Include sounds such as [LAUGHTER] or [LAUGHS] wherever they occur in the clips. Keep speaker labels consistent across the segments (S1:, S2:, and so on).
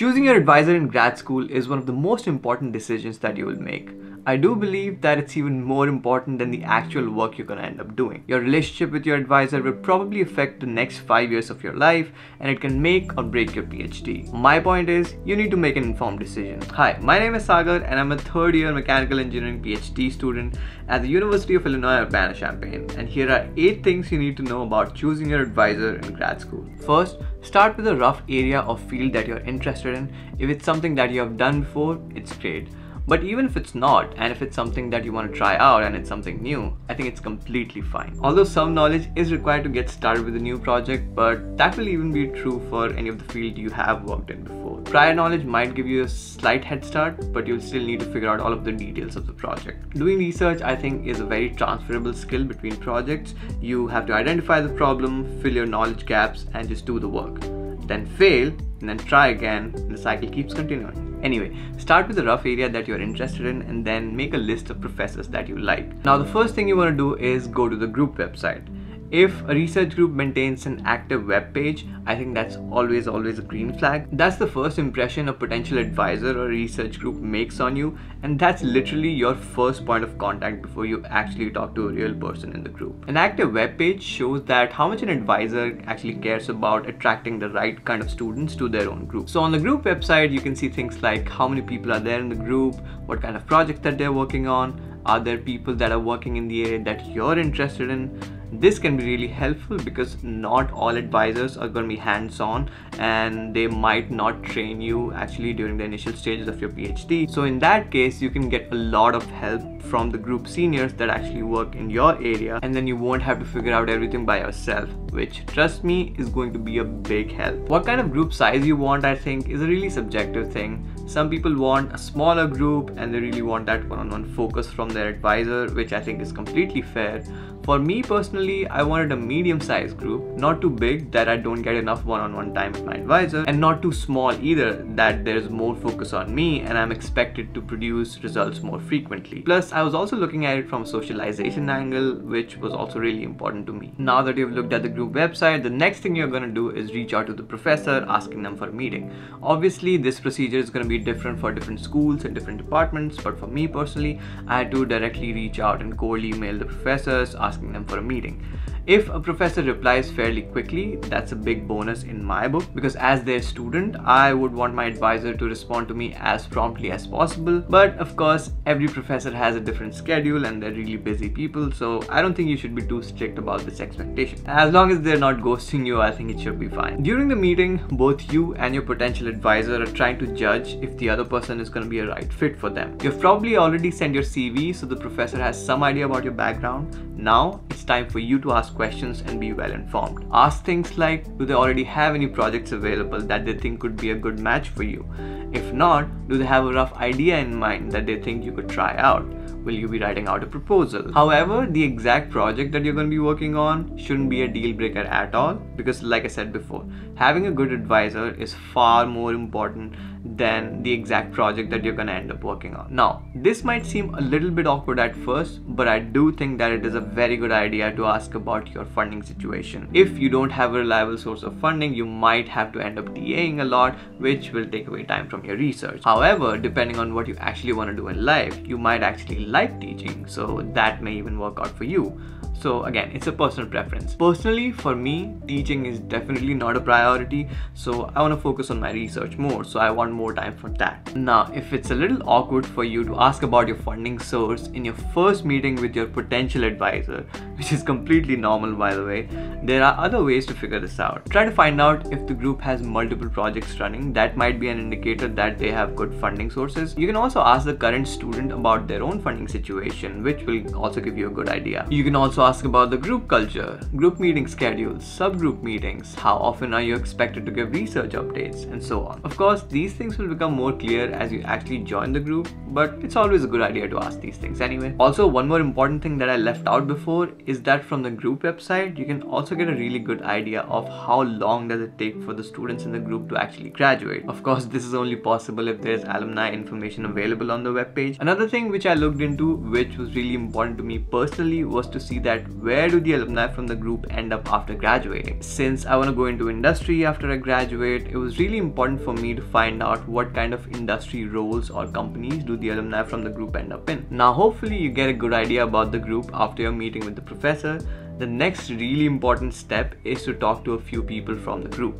S1: Choosing your advisor in grad school is one of the most important decisions that you will make. I do believe that it's even more important than the actual work you're gonna end up doing. Your relationship with your advisor will probably affect the next five years of your life and it can make or break your PhD. My point is, you need to make an informed decision. Hi, my name is Sagar and I'm a third year mechanical engineering PhD student at the University of Illinois Urbana-Champaign and here are 8 things you need to know about choosing your advisor in grad school. First, start with a rough area or field that you're interested in. If it's something that you have done before, it's great. But even if it's not, and if it's something that you want to try out and it's something new, I think it's completely fine. Although some knowledge is required to get started with a new project, but that will even be true for any of the field you have worked in before. Prior knowledge might give you a slight head start, but you'll still need to figure out all of the details of the project. Doing research, I think, is a very transferable skill between projects. You have to identify the problem, fill your knowledge gaps, and just do the work. Then fail, and then try again, and the cycle keeps continuing. Anyway, start with the rough area that you're interested in and then make a list of professors that you like. Now the first thing you want to do is go to the group website. If a research group maintains an active web page, I think that's always always a green flag. That's the first impression a potential advisor or research group makes on you and that's literally your first point of contact before you actually talk to a real person in the group. An active web page shows that how much an advisor actually cares about attracting the right kind of students to their own group. So on the group website, you can see things like how many people are there in the group, what kind of projects that they're working on, are there people that are working in the area that you're interested in, this can be really helpful because not all advisors are going to be hands-on and they might not train you actually during the initial stages of your PhD. So in that case, you can get a lot of help from the group seniors that actually work in your area and then you won't have to figure out everything by yourself, which trust me is going to be a big help. What kind of group size you want, I think, is a really subjective thing. Some people want a smaller group and they really want that one-on-one -on -one focus from their advisor, which I think is completely fair. For me personally, I wanted a medium sized group, not too big that I don't get enough one on one time with my advisor, and not too small either that there's more focus on me and I'm expected to produce results more frequently. Plus, I was also looking at it from a socialization angle, which was also really important to me. Now that you've looked at the group website, the next thing you're gonna do is reach out to the professor asking them for a meeting. Obviously, this procedure is gonna be different for different schools and different departments, but for me personally, I had to directly reach out and cold email the professors, them for a meeting. If a professor replies fairly quickly, that's a big bonus in my book because as their student, I would want my advisor to respond to me as promptly as possible. But of course, every professor has a different schedule and they're really busy people, so I don't think you should be too strict about this expectation. As long as they're not ghosting you, I think it should be fine. During the meeting, both you and your potential advisor are trying to judge if the other person is going to be a right fit for them. You've probably already sent your CV, so the professor has some idea about your background. Now, it's time for you to ask questions and be well informed. Ask things like do they already have any projects available that they think could be a good match for you? If not, do they have a rough idea in mind that they think you could try out? will you be writing out a proposal. However, the exact project that you're going to be working on shouldn't be a deal breaker at all because like I said before, having a good advisor is far more important than the exact project that you're gonna end up working on. Now, this might seem a little bit awkward at first, but I do think that it is a very good idea to ask about your funding situation. If you don't have a reliable source of funding, you might have to end up TAing a lot, which will take away time from your research. However, depending on what you actually want to do in life, you might actually like teaching, so that may even work out for you. So again, it's a personal preference. Personally, for me, teaching is definitely not a priority. So I want to focus on my research more. So I want more time for that. Now, if it's a little awkward for you to ask about your funding source in your first meeting with your potential advisor, which is completely normal by the way, there are other ways to figure this out. Try to find out if the group has multiple projects running. That might be an indicator that they have good funding sources. You can also ask the current student about their own funding situation, which will also give you a good idea. You can also ask about the group culture, group meeting schedules, subgroup meetings, how often are you expected to give research updates, and so on. Of course, these things will become more clear as you actually join the group, but it's always a good idea to ask these things anyway. Also, one more important thing that I left out before is that from the group website, you can also get a really good idea of how long does it take for the students in the group to actually graduate. Of course, this is only possible if there's alumni information available on the webpage. Another thing which I looked into, which was really important to me personally, was to see that where do the alumni from the group end up after graduating. Since I want to go into industry after I graduate, it was really important for me to find out what kind of industry roles or companies do the alumni from the group end up in. Now hopefully you get a good idea about the group after your meeting with the professor. The next really important step is to talk to a few people from the group.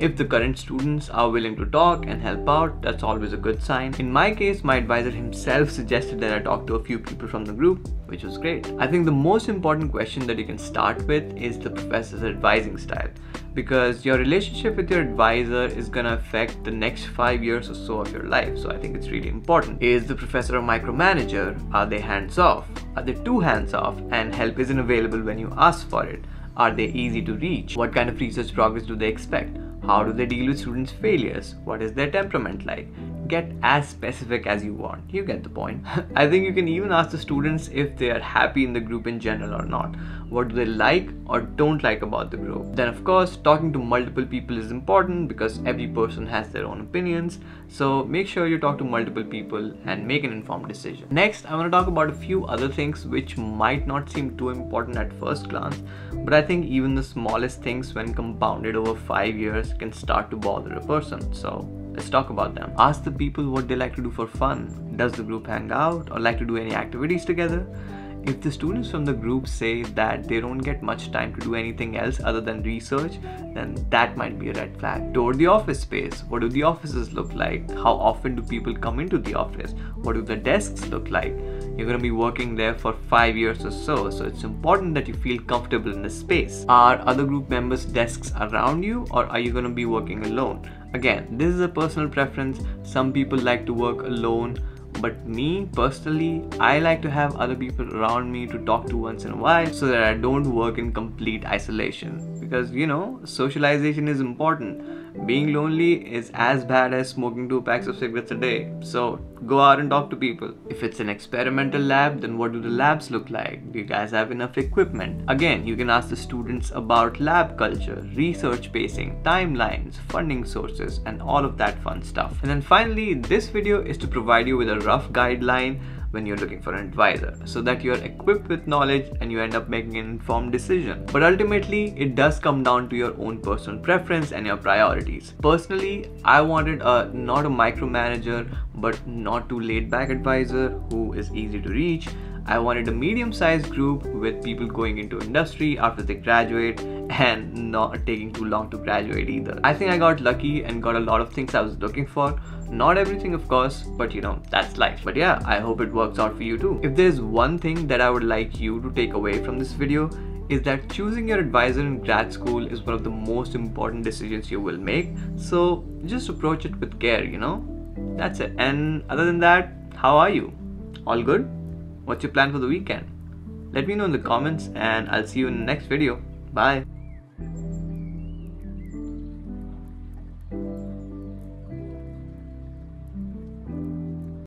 S1: If the current students are willing to talk and help out, that's always a good sign. In my case, my advisor himself suggested that I talk to a few people from the group, which was great. I think the most important question that you can start with is the professor's advising style because your relationship with your advisor is gonna affect the next five years or so of your life. So I think it's really important. Is the professor a micromanager? Are they hands off? Are they too hands off and help isn't available when you ask for it? Are they easy to reach? What kind of research progress do they expect? How do they deal with students' failures? What is their temperament like? Get as specific as you want. You get the point. [LAUGHS] I think you can even ask the students if they are happy in the group in general or not. What do they like or don't like about the group? Then, of course, talking to multiple people is important because every person has their own opinions. So, make sure you talk to multiple people and make an informed decision. Next, I want to talk about a few other things which might not seem too important at first glance, but I think even the smallest things, when compounded over five years, can start to bother a person. So, Let's talk about them. Ask the people what they like to do for fun. Does the group hang out or like to do any activities together? If the students from the group say that they don't get much time to do anything else other than research, then that might be a red flag. Tour the office space. What do the offices look like? How often do people come into the office? What do the desks look like? You're going to be working there for five years or so, so it's important that you feel comfortable in the space. Are other group members' desks around you, or are you going to be working alone? Again, this is a personal preference. Some people like to work alone but me personally i like to have other people around me to talk to once in a while so that i don't work in complete isolation because you know socialization is important being lonely is as bad as smoking two packs of cigarettes a day. So go out and talk to people. If it's an experimental lab, then what do the labs look like? Do you guys have enough equipment? Again, you can ask the students about lab culture, research pacing, timelines, funding sources, and all of that fun stuff. And then finally, this video is to provide you with a rough guideline when you're looking for an advisor so that you're equipped with knowledge and you end up making an informed decision. But ultimately, it does come down to your own personal preference and your priorities. Personally, I wanted a not a micromanager but not too laid back advisor who is easy to reach. I wanted a medium sized group with people going into industry after they graduate and not taking too long to graduate either. I think I got lucky and got a lot of things I was looking for not everything, of course, but you know, that's life. But yeah, I hope it works out for you too. If there's one thing that I would like you to take away from this video, is that choosing your advisor in grad school is one of the most important decisions you will make. So just approach it with care, you know? That's it. And other than that, how are you? All good? What's your plan for the weekend? Let me know in the comments and I'll see you in the next video. Bye.